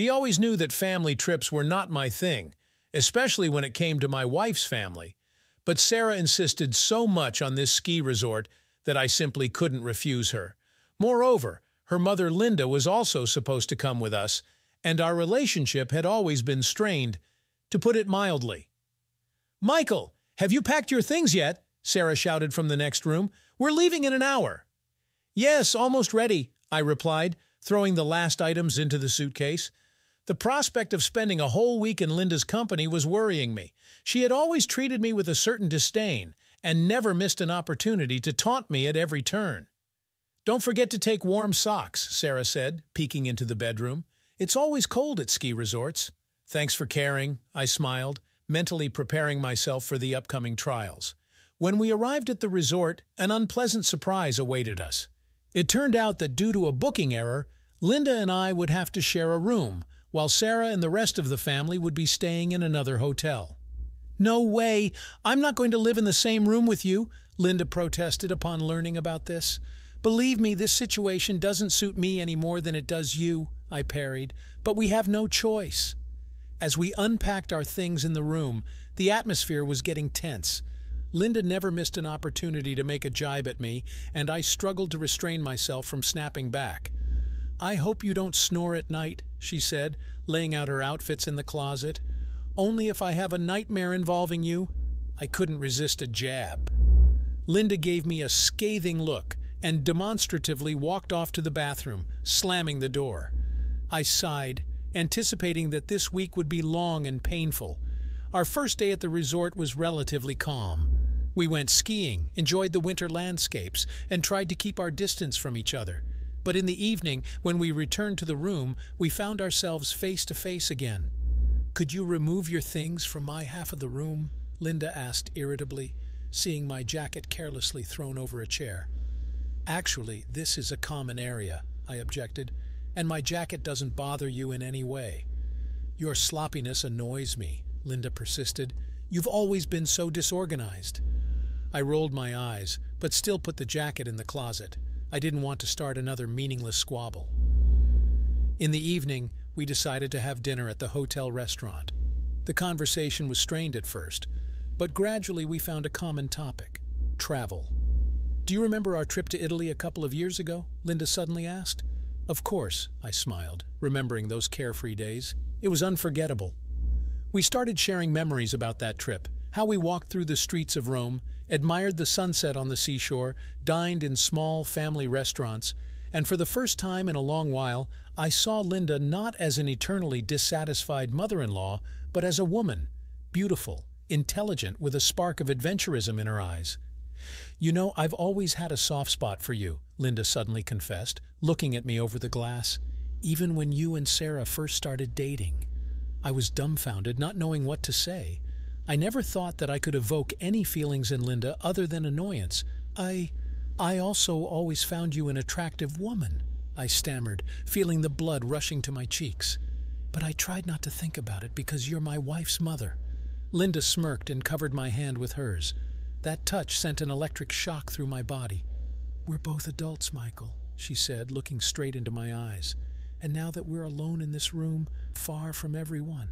He always knew that family trips were not my thing, especially when it came to my wife's family. But Sarah insisted so much on this ski resort that I simply couldn't refuse her. Moreover, her mother Linda was also supposed to come with us, and our relationship had always been strained, to put it mildly. Michael, have you packed your things yet? Sarah shouted from the next room. We're leaving in an hour. Yes, almost ready, I replied, throwing the last items into the suitcase. The prospect of spending a whole week in Linda's company was worrying me. She had always treated me with a certain disdain and never missed an opportunity to taunt me at every turn. Don't forget to take warm socks, Sarah said, peeking into the bedroom. It's always cold at ski resorts. Thanks for caring, I smiled, mentally preparing myself for the upcoming trials. When we arrived at the resort, an unpleasant surprise awaited us. It turned out that due to a booking error, Linda and I would have to share a room, while Sarah and the rest of the family would be staying in another hotel. No way! I'm not going to live in the same room with you, Linda protested upon learning about this. Believe me, this situation doesn't suit me any more than it does you, I parried, but we have no choice. As we unpacked our things in the room, the atmosphere was getting tense. Linda never missed an opportunity to make a jibe at me, and I struggled to restrain myself from snapping back. I hope you don't snore at night, she said, laying out her outfits in the closet. Only if I have a nightmare involving you. I couldn't resist a jab. Linda gave me a scathing look and demonstratively walked off to the bathroom, slamming the door. I sighed, anticipating that this week would be long and painful. Our first day at the resort was relatively calm. We went skiing, enjoyed the winter landscapes, and tried to keep our distance from each other. But in the evening, when we returned to the room, we found ourselves face to face again. Could you remove your things from my half of the room? Linda asked irritably, seeing my jacket carelessly thrown over a chair. Actually, this is a common area, I objected, and my jacket doesn't bother you in any way. Your sloppiness annoys me, Linda persisted. You've always been so disorganized. I rolled my eyes, but still put the jacket in the closet. I didn't want to start another meaningless squabble. In the evening, we decided to have dinner at the hotel restaurant. The conversation was strained at first, but gradually we found a common topic travel. Do you remember our trip to Italy a couple of years ago? Linda suddenly asked. Of course, I smiled, remembering those carefree days. It was unforgettable. We started sharing memories about that trip, how we walked through the streets of Rome, admired the sunset on the seashore, dined in small family restaurants, and for the first time in a long while, I saw Linda not as an eternally dissatisfied mother-in-law, but as a woman, beautiful, intelligent, with a spark of adventurism in her eyes. You know, I've always had a soft spot for you, Linda suddenly confessed, looking at me over the glass. Even when you and Sarah first started dating. I was dumbfounded, not knowing what to say. I never thought that I could evoke any feelings in Linda other than annoyance. I... I also always found you an attractive woman, I stammered, feeling the blood rushing to my cheeks. But I tried not to think about it because you're my wife's mother. Linda smirked and covered my hand with hers. That touch sent an electric shock through my body. We're both adults, Michael, she said, looking straight into my eyes. And now that we're alone in this room, far from everyone,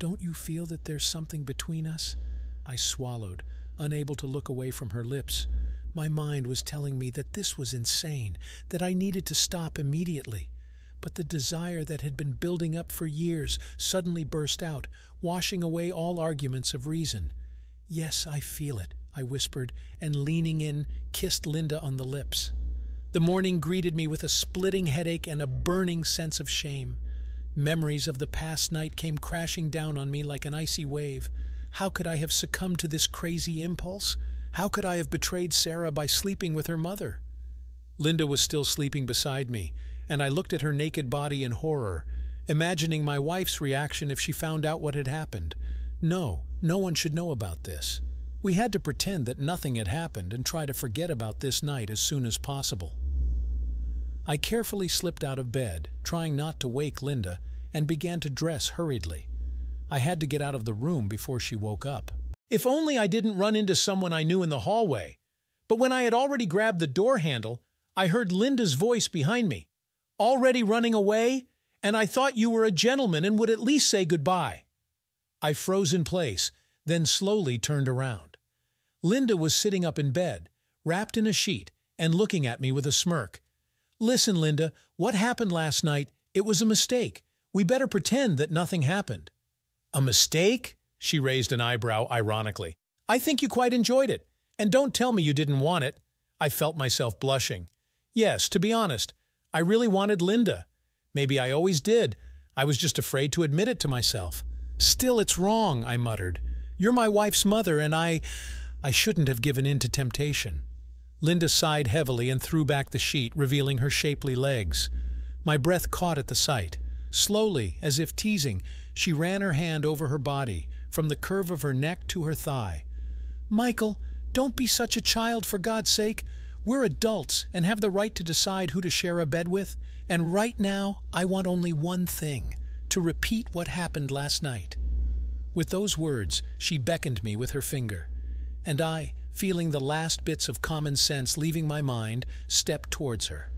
don't you feel that there's something between us? I swallowed, unable to look away from her lips. My mind was telling me that this was insane, that I needed to stop immediately. But the desire that had been building up for years suddenly burst out, washing away all arguments of reason. Yes, I feel it, I whispered, and leaning in, kissed Linda on the lips. The morning greeted me with a splitting headache and a burning sense of shame. Memories of the past night came crashing down on me like an icy wave. How could I have succumbed to this crazy impulse? How could I have betrayed Sarah by sleeping with her mother? Linda was still sleeping beside me, and I looked at her naked body in horror, imagining my wife's reaction if she found out what had happened. No, no one should know about this. We had to pretend that nothing had happened and try to forget about this night as soon as possible. I carefully slipped out of bed, trying not to wake Linda, and began to dress hurriedly. I had to get out of the room before she woke up. If only I didn't run into someone I knew in the hallway. But when I had already grabbed the door handle, I heard Linda's voice behind me. Already running away? and I thought you were a gentleman and would at least say goodbye. I froze in place, then slowly turned around. Linda was sitting up in bed, wrapped in a sheet, and looking at me with a smirk. Listen, Linda, what happened last night, it was a mistake. We better pretend that nothing happened. A mistake? She raised an eyebrow ironically. I think you quite enjoyed it. And don't tell me you didn't want it. I felt myself blushing. Yes, to be honest, I really wanted Linda. Maybe I always did. I was just afraid to admit it to myself. Still, it's wrong, I muttered. You're my wife's mother, and I... I shouldn't have given in to temptation. Linda sighed heavily and threw back the sheet, revealing her shapely legs. My breath caught at the sight. Slowly, as if teasing, she ran her hand over her body, from the curve of her neck to her thigh. Michael, don't be such a child, for God's sake. We're adults and have the right to decide who to share a bed with, and right now I want only one thing to repeat what happened last night. With those words, she beckoned me with her finger, and I, feeling the last bits of common sense leaving my mind, stepped towards her.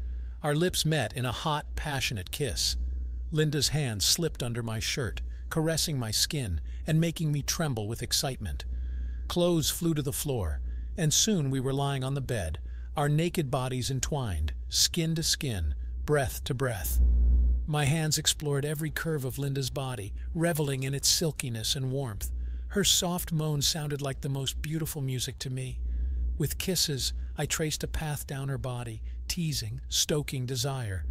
Our lips met in a hot, passionate kiss. Linda's hand slipped under my shirt, caressing my skin and making me tremble with excitement. Clothes flew to the floor, and soon we were lying on the bed, our naked bodies entwined, skin to skin, breath to breath. My hands explored every curve of Linda's body, reveling in its silkiness and warmth. Her soft moans sounded like the most beautiful music to me. With kisses, I traced a path down her body, teasing, stoking desire.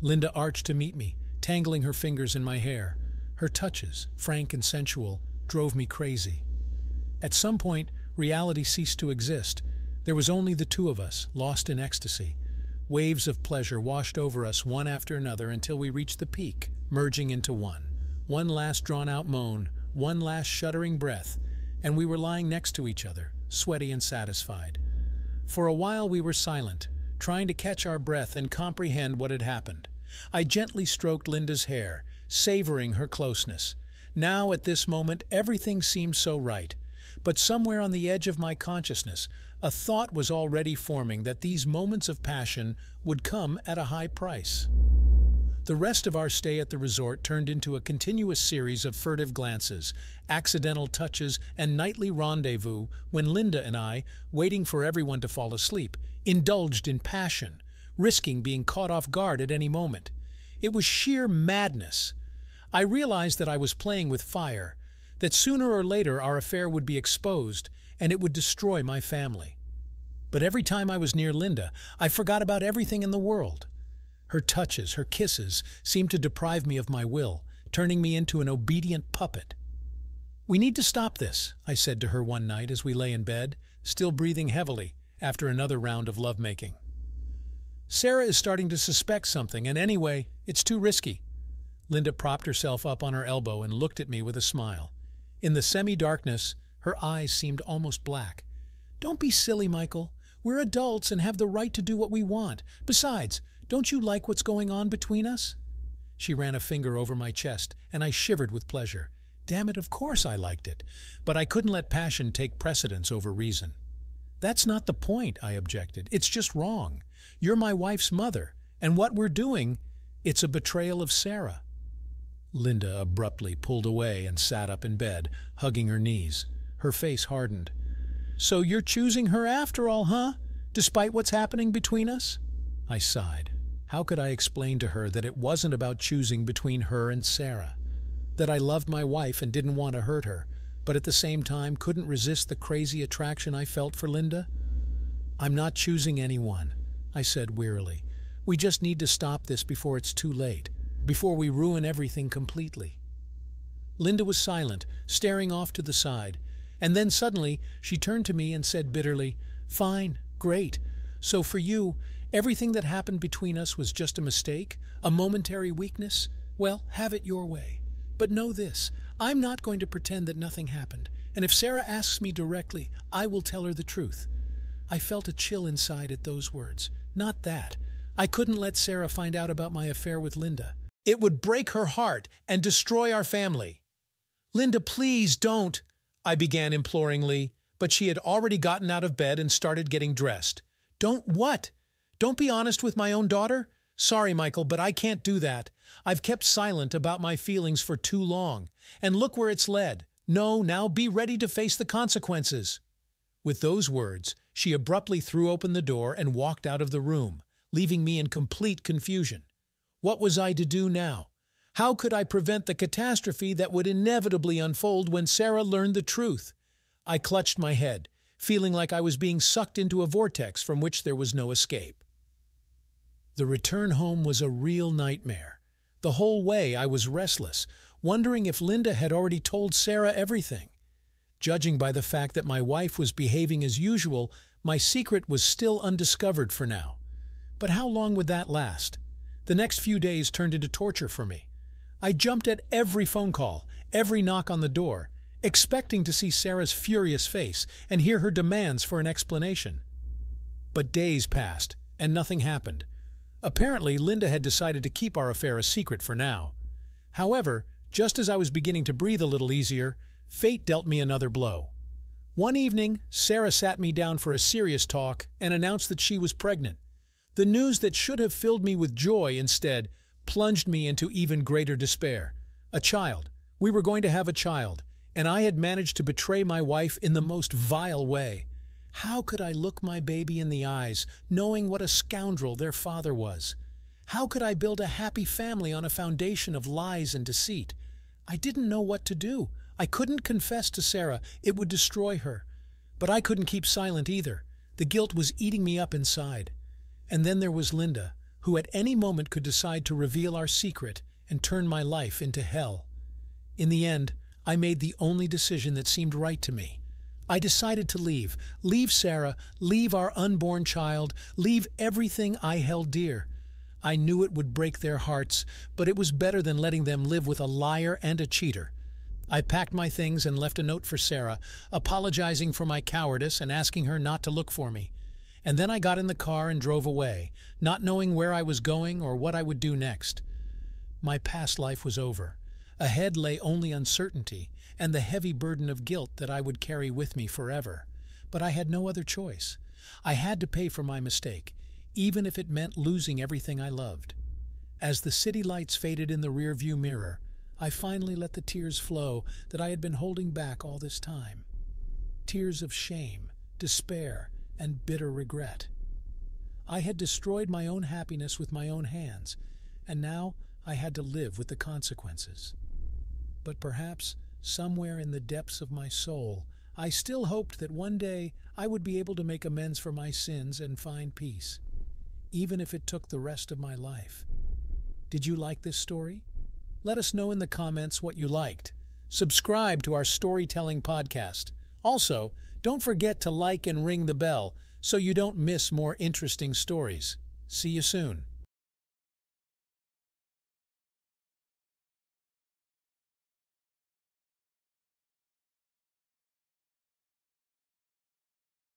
Linda arched to meet me, tangling her fingers in my hair. Her touches, frank and sensual, drove me crazy. At some point, reality ceased to exist. There was only the two of us, lost in ecstasy. Waves of pleasure washed over us one after another until we reached the peak, merging into one. One last drawn-out moan, one last shuddering breath, and we were lying next to each other, sweaty and satisfied. For a while we were silent, trying to catch our breath and comprehend what had happened. I gently stroked Linda's hair, savoring her closeness. Now, at this moment, everything seemed so right. But somewhere on the edge of my consciousness, a thought was already forming that these moments of passion would come at a high price. The rest of our stay at the resort turned into a continuous series of furtive glances, accidental touches, and nightly rendezvous when Linda and I, waiting for everyone to fall asleep, indulged in passion, risking being caught off guard at any moment. It was sheer madness. I realized that I was playing with fire, that sooner or later our affair would be exposed and it would destroy my family. But every time I was near Linda, I forgot about everything in the world. Her touches, her kisses, seemed to deprive me of my will, turning me into an obedient puppet. We need to stop this, I said to her one night as we lay in bed, still breathing heavily after another round of lovemaking. Sarah is starting to suspect something, and anyway, it's too risky. Linda propped herself up on her elbow and looked at me with a smile. In the semi-darkness, her eyes seemed almost black. Don't be silly, Michael. We're adults and have the right to do what we want. Besides, don't you like what's going on between us? She ran a finger over my chest, and I shivered with pleasure. Damn it, of course I liked it. But I couldn't let passion take precedence over reason. That's not the point, I objected. It's just wrong. You're my wife's mother, and what we're doing, it's a betrayal of Sarah. Linda abruptly pulled away and sat up in bed, hugging her knees. Her face hardened. So you're choosing her after all, huh? Despite what's happening between us? I sighed. How could I explain to her that it wasn't about choosing between her and Sarah? That I loved my wife and didn't want to hurt her, but at the same time couldn't resist the crazy attraction I felt for Linda? I'm not choosing anyone, I said wearily. We just need to stop this before it's too late, before we ruin everything completely. Linda was silent, staring off to the side, and then suddenly she turned to me and said bitterly, Fine, great. So for you, everything that happened between us was just a mistake, a momentary weakness? Well, have it your way. But know this, I'm not going to pretend that nothing happened, and if Sarah asks me directly, I will tell her the truth. I felt a chill inside at those words. Not that. I couldn't let Sarah find out about my affair with Linda. It would break her heart and destroy our family. Linda, please don't, I began imploringly, but she had already gotten out of bed and started getting dressed. Don't what? Don't be honest with my own daughter? Sorry, Michael, but I can't do that. I've kept silent about my feelings for too long. And look where it's led. No, now be ready to face the consequences. With those words, she abruptly threw open the door and walked out of the room, leaving me in complete confusion. What was I to do now? How could I prevent the catastrophe that would inevitably unfold when Sarah learned the truth? I clutched my head, feeling like I was being sucked into a vortex from which there was no escape. The return home was a real nightmare. The whole way I was restless, wondering if Linda had already told Sarah everything. Judging by the fact that my wife was behaving as usual, my secret was still undiscovered for now. But how long would that last? The next few days turned into torture for me. I jumped at every phone call, every knock on the door, expecting to see Sarah's furious face and hear her demands for an explanation. But days passed, and nothing happened. Apparently, Linda had decided to keep our affair a secret for now. However, just as I was beginning to breathe a little easier, fate dealt me another blow. One evening, Sarah sat me down for a serious talk and announced that she was pregnant. The news that should have filled me with joy instead plunged me into even greater despair. A child. We were going to have a child, and I had managed to betray my wife in the most vile way. How could I look my baby in the eyes, knowing what a scoundrel their father was? How could I build a happy family on a foundation of lies and deceit? I didn't know what to do. I couldn't confess to Sarah. It would destroy her. But I couldn't keep silent either. The guilt was eating me up inside. And then there was Linda, who at any moment could decide to reveal our secret and turn my life into hell. In the end, I made the only decision that seemed right to me. I decided to leave. Leave Sarah, leave our unborn child, leave everything I held dear. I knew it would break their hearts, but it was better than letting them live with a liar and a cheater. I packed my things and left a note for Sarah, apologizing for my cowardice and asking her not to look for me. And then I got in the car and drove away, not knowing where I was going or what I would do next. My past life was over. Ahead lay only uncertainty and the heavy burden of guilt that I would carry with me forever. But I had no other choice. I had to pay for my mistake, even if it meant losing everything I loved. As the city lights faded in the rearview mirror, I finally let the tears flow that I had been holding back all this time. Tears of shame, despair, and bitter regret. I had destroyed my own happiness with my own hands, and now I had to live with the consequences but perhaps somewhere in the depths of my soul, I still hoped that one day I would be able to make amends for my sins and find peace, even if it took the rest of my life. Did you like this story? Let us know in the comments what you liked. Subscribe to our storytelling podcast. Also, don't forget to like and ring the bell so you don't miss more interesting stories. See you soon.